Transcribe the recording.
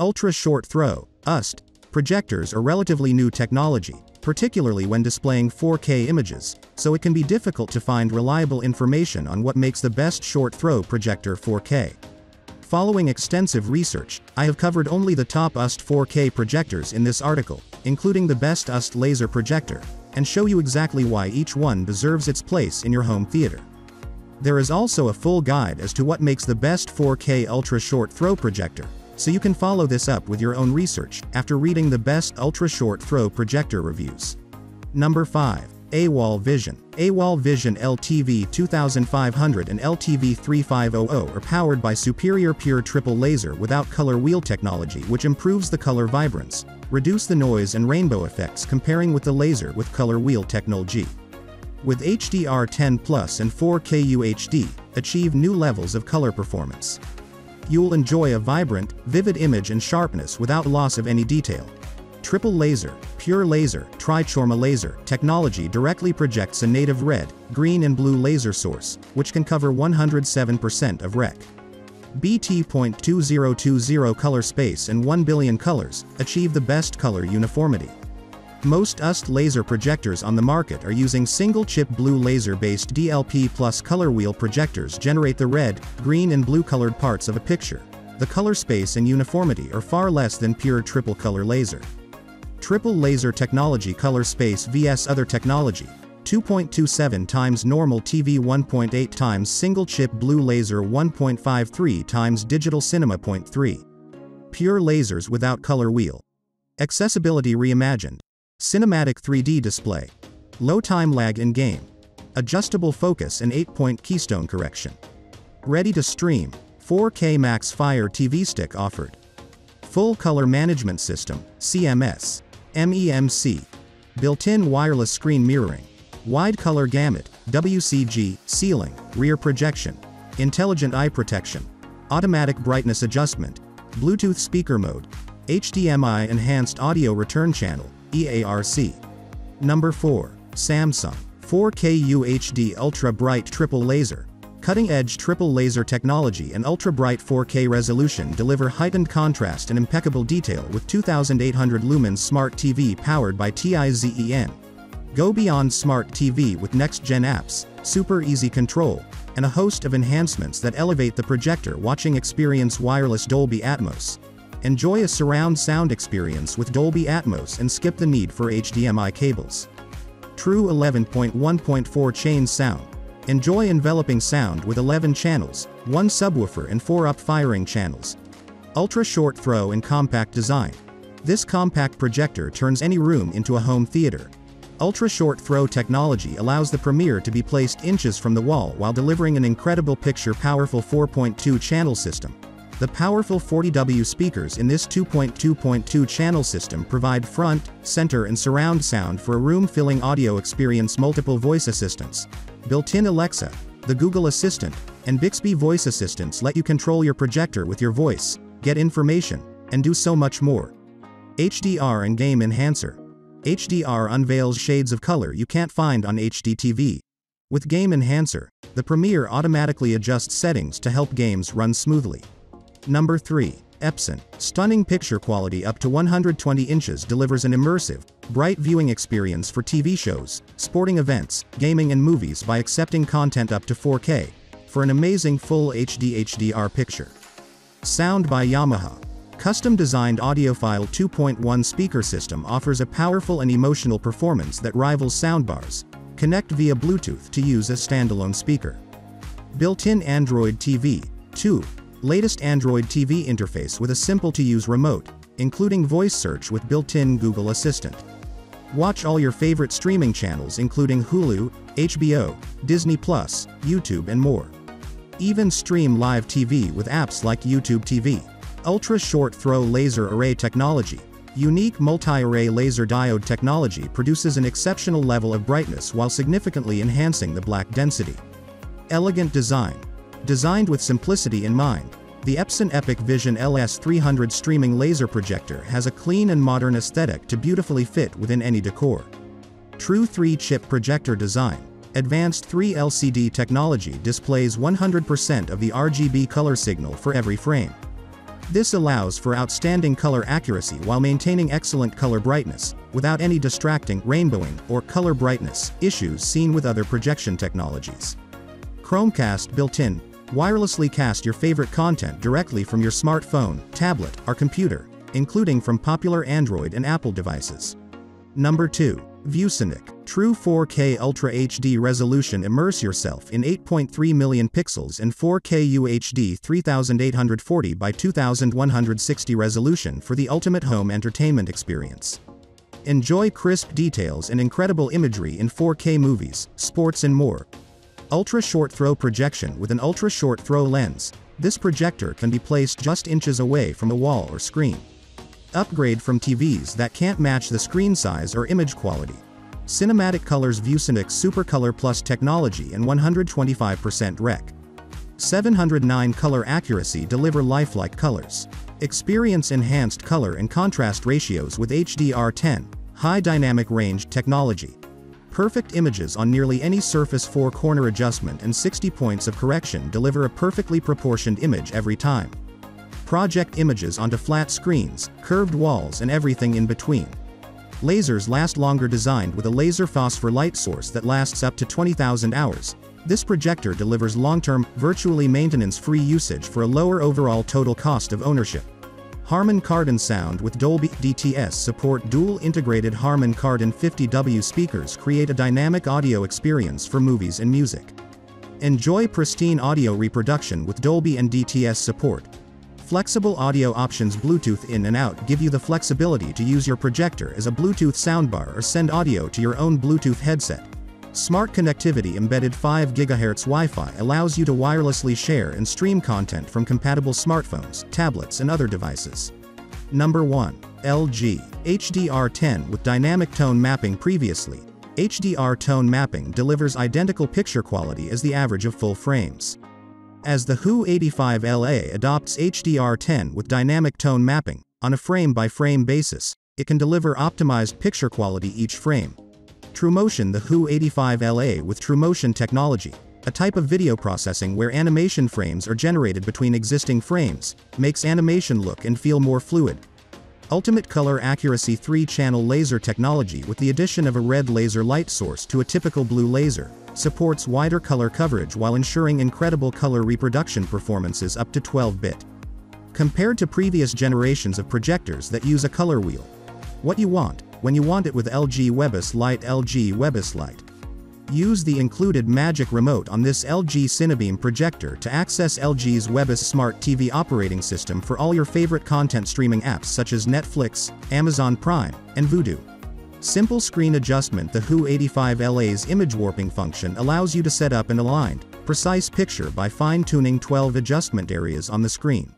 Ultra short throw, UST, projectors are relatively new technology, particularly when displaying 4K images, so it can be difficult to find reliable information on what makes the best short throw projector 4K. Following extensive research, I have covered only the top UST 4K projectors in this article, including the best UST laser projector, and show you exactly why each one deserves its place in your home theater. There is also a full guide as to what makes the best 4K ultra short throw projector, so you can follow this up with your own research after reading the best ultra short throw projector reviews. Number 5. AWOL Vision. AWOL Vision LTV 2500 and LTV 3500 are powered by superior pure triple laser without color wheel technology which improves the color vibrance, reduce the noise and rainbow effects comparing with the laser with color wheel technology. With HDR10 Plus and 4K UHD, achieve new levels of color performance you'll enjoy a vibrant, vivid image and sharpness without loss of any detail. Triple laser, pure laser, trichroma laser technology directly projects a native red, green and blue laser source, which can cover 107% of rec. BT.2020 color space and 1 billion colors, achieve the best color uniformity. Most UST laser projectors on the market are using single-chip blue laser-based DLP plus color wheel projectors generate the red, green and blue colored parts of a picture. The color space and uniformity are far less than pure triple color laser. Triple laser technology color space vs other technology, 2.27 times normal TV 1.8 times single chip blue laser 1.53 times digital cinema 0.3. Pure lasers without color wheel. Accessibility reimagined. Cinematic 3D display. Low time lag in game. Adjustable focus and 8-point keystone correction. Ready to stream. 4K Max Fire TV stick offered. Full Color Management System, CMS. MEMC. Built-in wireless screen mirroring. Wide color gamut, WCG, ceiling, rear projection. Intelligent eye protection. Automatic brightness adjustment. Bluetooth speaker mode. HDMI enhanced audio return channel. EARC. Number 4. Samsung. 4K UHD Ultra Bright Triple Laser. Cutting-edge triple laser technology and ultra-bright 4K resolution deliver heightened contrast and impeccable detail with 2800 lumens smart TV powered by TIZEN. Go beyond smart TV with next-gen apps, super easy control, and a host of enhancements that elevate the projector watching experience wireless Dolby Atmos. Enjoy a surround sound experience with Dolby Atmos and skip the need for HDMI cables. True 11.1.4 chain sound. Enjoy enveloping sound with 11 channels, 1 subwoofer and 4 up-firing channels. Ultra short throw and compact design. This compact projector turns any room into a home theater. Ultra short throw technology allows the Premiere to be placed inches from the wall while delivering an incredible picture powerful 4.2 channel system. The powerful 40W speakers in this 2.2.2 channel system provide front, center and surround sound for a room-filling audio experience multiple voice assistants. Built-in Alexa, the Google Assistant, and Bixby voice assistants let you control your projector with your voice, get information, and do so much more. HDR and Game Enhancer. HDR unveils shades of color you can't find on HDTV. With Game Enhancer, the Premiere automatically adjusts settings to help games run smoothly. Number 3. Epson. Stunning picture quality up to 120 inches delivers an immersive, bright viewing experience for TV shows, sporting events, gaming and movies by accepting content up to 4K, for an amazing full HD HDR picture. Sound by Yamaha. Custom-designed audiophile 2.1 speaker system offers a powerful and emotional performance that rivals soundbars. Connect via Bluetooth to use as standalone speaker. Built-in Android TV. 2. Latest Android TV interface with a simple-to-use remote, including voice search with built-in Google Assistant. Watch all your favorite streaming channels including Hulu, HBO, Disney+, YouTube and more. Even stream live TV with apps like YouTube TV. Ultra Short Throw Laser Array Technology. Unique multi-array laser diode technology produces an exceptional level of brightness while significantly enhancing the black density. Elegant design. Designed with simplicity in mind, the Epson EpiqVision LS300 streaming laser projector has a clean and modern aesthetic to beautifully fit within any decor. True 3-chip projector design. Advanced 3 LCD technology displays 100% of the RGB color signal for every frame. This allows for outstanding color accuracy while maintaining excellent color brightness, without any distracting, rainbowing, or color brightness issues seen with other projection technologies. Chromecast built-in, wirelessly cast your favorite content directly from your smartphone, tablet, or computer, including from popular Android and Apple devices. Number 2. ViewSonic. True 4K Ultra HD resolution Immerse yourself in 8.3 million pixels and 4K UHD 3840 by 2160 resolution for the ultimate home entertainment experience. Enjoy crisp details and incredible imagery in 4K movies, sports and more. Ultra short throw projection with an ultra short throw lens. This projector can be placed just inches away from a wall or screen. Upgrade from TVs that can't match the screen size or image quality. Cinematic Colors ViewSonic Super Color Plus technology and 125% rec. 709 color accuracy deliver lifelike colors. Experience enhanced color and contrast ratios with HDR10, high dynamic range technology. Perfect images on nearly any surface 4 corner adjustment and 60 points of correction deliver a perfectly proportioned image every time project images onto flat screens, curved walls and everything in between. Lasers last longer designed with a laser phosphor light source that lasts up to 20,000 hours. This projector delivers long-term, virtually maintenance-free usage for a lower overall total cost of ownership. Harman Kardon Sound with Dolby DTS support dual integrated Harman Kardon 50W speakers create a dynamic audio experience for movies and music. Enjoy pristine audio reproduction with Dolby and DTS support, Flexible audio options Bluetooth in and out give you the flexibility to use your projector as a Bluetooth soundbar or send audio to your own Bluetooth headset. Smart connectivity embedded 5 GHz Wi-Fi allows you to wirelessly share and stream content from compatible smartphones, tablets and other devices. Number 1. LG HDR10 with dynamic tone mapping previously. HDR tone mapping delivers identical picture quality as the average of full frames. As the Hu 85LA adopts HDR10 with dynamic tone mapping, on a frame-by-frame basis, it can deliver optimized picture quality each frame. TrueMotion The Hu 85LA with TrueMotion technology, a type of video processing where animation frames are generated between existing frames, makes animation look and feel more fluid. Ultimate Color Accuracy 3-channel laser technology with the addition of a red laser light source to a typical blue laser, supports wider color coverage while ensuring incredible color reproduction performances up to 12-bit. Compared to previous generations of projectors that use a color wheel. What you want, when you want it with LG webOS Lite LG webOS Lite. Use the included Magic Remote on this LG Cinebeam projector to access LG's webOS Smart TV operating system for all your favorite content streaming apps such as Netflix, Amazon Prime, and Vudu. Simple screen adjustment The Hu 85LA's image warping function allows you to set up an aligned, precise picture by fine-tuning 12 adjustment areas on the screen.